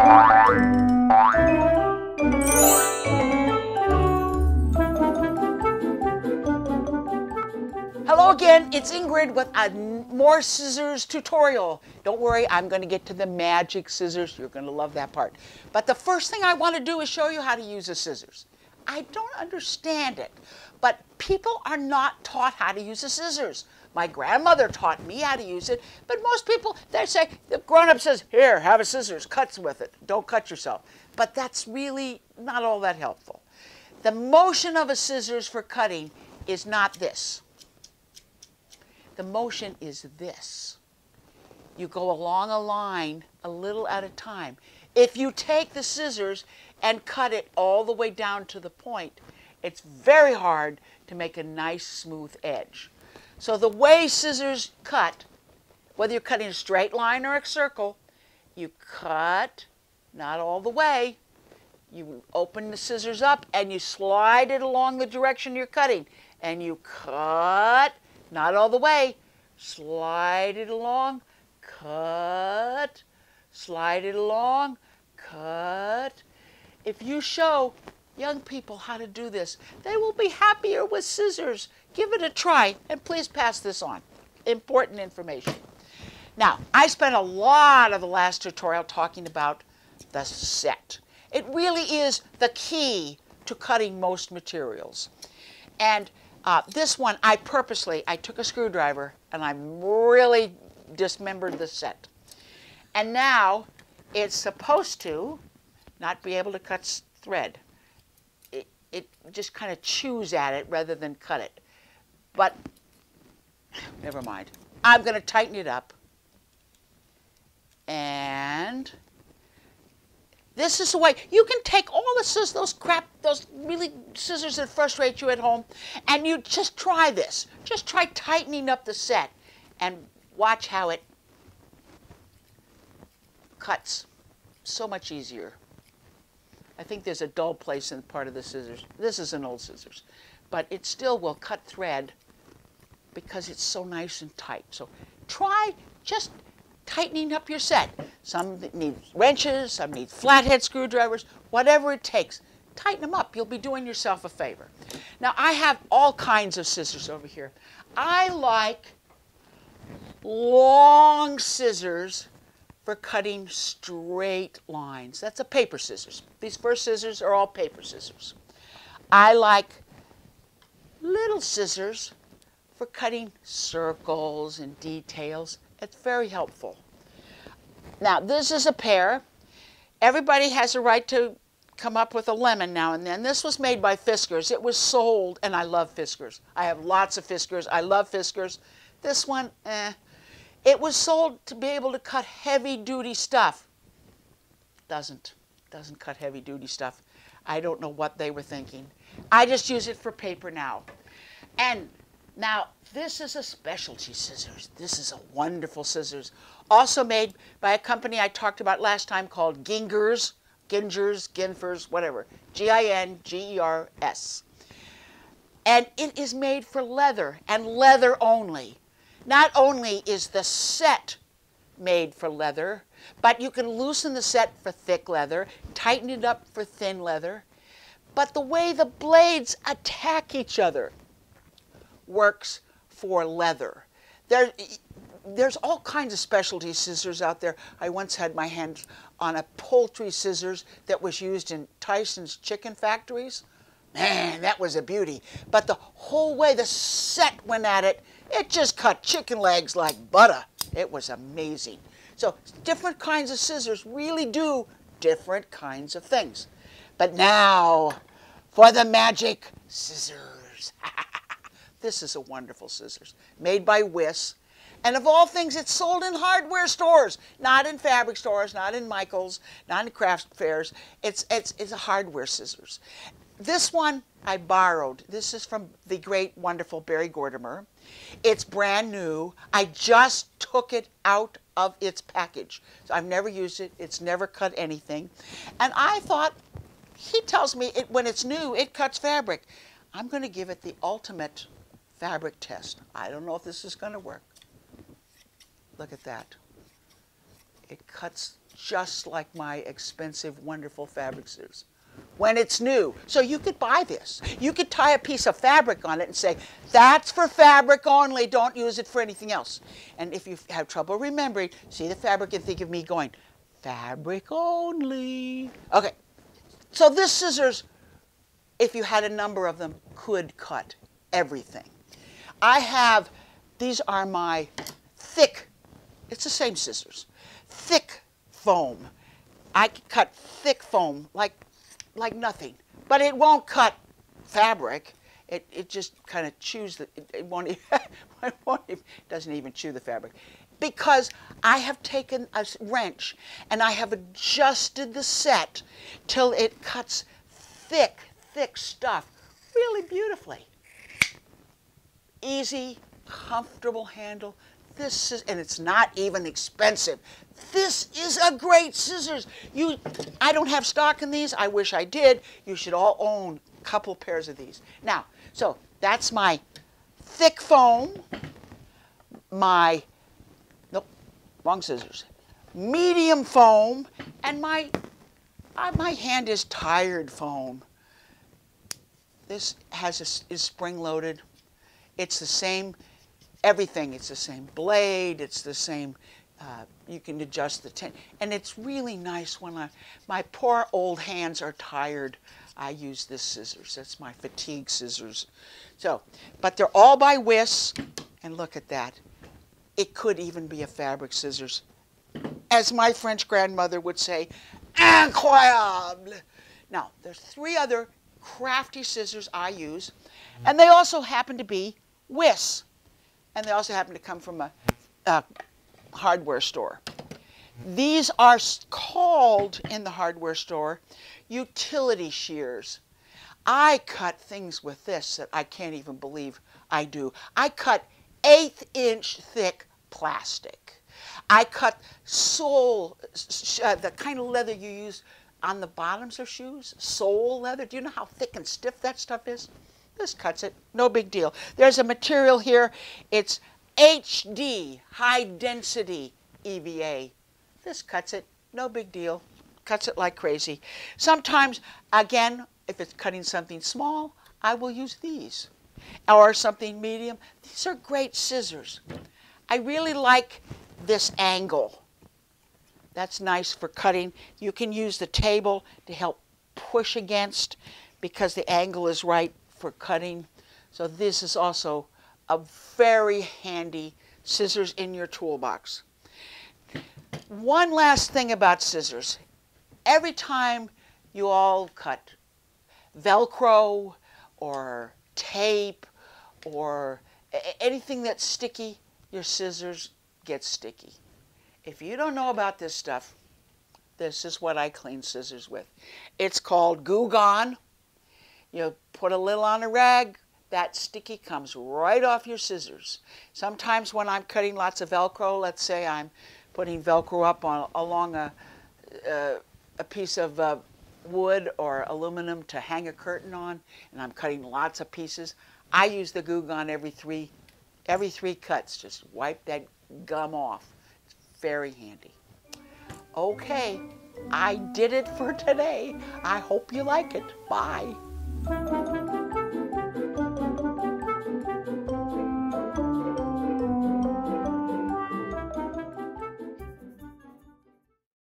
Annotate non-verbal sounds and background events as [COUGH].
Hello again, it's Ingrid with a more scissors tutorial. Don't worry, I'm going to get to the magic scissors. You're going to love that part. But the first thing I want to do is show you how to use the scissors. I don't understand it, but people are not taught how to use the scissors. My grandmother taught me how to use it, but most people, they say, the grown-up says, here, have a scissors, cuts with it. Don't cut yourself. But that's really not all that helpful. The motion of a scissors for cutting is not this. The motion is this. You go along a line a little at a time. If you take the scissors and cut it all the way down to the point, it's very hard to make a nice smooth edge. So the way scissors cut, whether you're cutting a straight line or a circle, you cut not all the way. You open the scissors up and you slide it along the direction you're cutting. And you cut not all the way. Slide it along, cut, slide it along, cut. If you show young people how to do this, they will be happier with scissors. Give it a try and please pass this on. Important information. Now, I spent a lot of the last tutorial talking about the set. It really is the key to cutting most materials. And uh, this one, I purposely, I took a screwdriver and I really dismembered the set. And now it's supposed to not be able to cut thread. It, it just kind of chews at it rather than cut it. But never mind. I'm going to tighten it up. And this is the way you can take all the scissors, those crap, those really scissors that frustrate you at home, and you just try this. Just try tightening up the set and watch how it cuts so much easier. I think there's a dull place in part of the scissors. This is an old scissors, but it still will cut thread because it's so nice and tight. So try just tightening up your set. Some need wrenches, some need flathead screwdrivers, whatever it takes. Tighten them up. You'll be doing yourself a favor. Now, I have all kinds of scissors over here. I like long scissors for cutting straight lines. That's a paper scissors. These first scissors are all paper scissors. I like little scissors for cutting circles and details. It's very helpful. Now, this is a pear. Everybody has a right to come up with a lemon now and then. This was made by Fiskars. It was sold, and I love Fiskars. I have lots of Fiskars. I love Fiskars. This one, eh. It was sold to be able to cut heavy-duty stuff. Doesn't. Doesn't cut heavy-duty stuff. I don't know what they were thinking. I just use it for paper now. And now, this is a specialty scissors. This is a wonderful scissors. Also made by a company I talked about last time called Gingers, Gingers, Ginfers, whatever. G-I-N-G-E-R-S. And it is made for leather and leather only. Not only is the set made for leather, but you can loosen the set for thick leather, tighten it up for thin leather. But the way the blades attack each other, works for leather. There, there's all kinds of specialty scissors out there. I once had my hand on a poultry scissors that was used in Tyson's chicken factories. Man, that was a beauty. But the whole way the set went at it, it just cut chicken legs like butter. It was amazing. So different kinds of scissors really do different kinds of things. But now for the magic scissors. [LAUGHS] This is a wonderful scissors, made by Wiss. And of all things, it's sold in hardware stores, not in fabric stores, not in Michael's, not in craft fairs. It's, it's, it's a hardware scissors. This one I borrowed. This is from the great, wonderful Barry Gordimer. It's brand new. I just took it out of its package. So I've never used it. It's never cut anything. And I thought, he tells me it, when it's new, it cuts fabric. I'm going to give it the ultimate fabric test. I don't know if this is going to work. Look at that. It cuts just like my expensive, wonderful fabric scissors when it's new. So you could buy this. You could tie a piece of fabric on it and say, that's for fabric only, don't use it for anything else. And if you have trouble remembering, see the fabric and think of me going, fabric only. Okay, so this scissors, if you had a number of them, could cut everything. I have, these are my thick, it's the same scissors, thick foam. I can cut thick foam like like nothing. But it won't cut fabric. It, it just kind of chews the, it, it won't, even, [LAUGHS] it won't even, doesn't even chew the fabric. Because I have taken a wrench and I have adjusted the set till it cuts thick, thick stuff really beautifully. Easy, comfortable handle. This is, and it's not even expensive. This is a great scissors. You, I don't have stock in these. I wish I did. You should all own a couple pairs of these. Now, so that's my thick foam, my, wrong scissors, medium foam, and my, uh, my hand is tired foam. This has a, is spring loaded. It's the same, everything. It's the same blade. It's the same uh, you can adjust the ten, and it's really nice when I, my poor old hands are tired. I use this scissors. That's my fatigue scissors. So, but they're all by Wiss, and look at that. It could even be a fabric scissors. As my French grandmother would say, incroyable. Now, there's three other crafty scissors I use, and they also happen to be Wiss. And they also happen to come from a, a hardware store. These are called in the hardware store utility shears. I cut things with this that I can't even believe I do. I cut eighth inch thick plastic. I cut sole, uh, the kind of leather you use on the bottoms of shoes, sole leather. Do you know how thick and stiff that stuff is? This cuts it, no big deal. There's a material here. It's HD, high density EVA. This cuts it, no big deal. Cuts it like crazy. Sometimes, again, if it's cutting something small, I will use these. Or something medium. These are great scissors. I really like this angle. That's nice for cutting. You can use the table to help push against because the angle is right for cutting. So this is also a very handy scissors in your toolbox. One last thing about scissors. Every time you all cut Velcro or tape or anything that's sticky, your scissors get sticky. If you don't know about this stuff, this is what I clean scissors with. It's called Goo Gone. You put a little on a rag, that sticky comes right off your scissors. Sometimes when I'm cutting lots of Velcro, let's say I'm putting Velcro up on, along a, uh, a piece of uh, wood or aluminum to hang a curtain on, and I'm cutting lots of pieces, I use the Goo Gone every three, every three cuts. Just wipe that gum off. It's very handy. Okay, I did it for today. I hope you like it. Bye.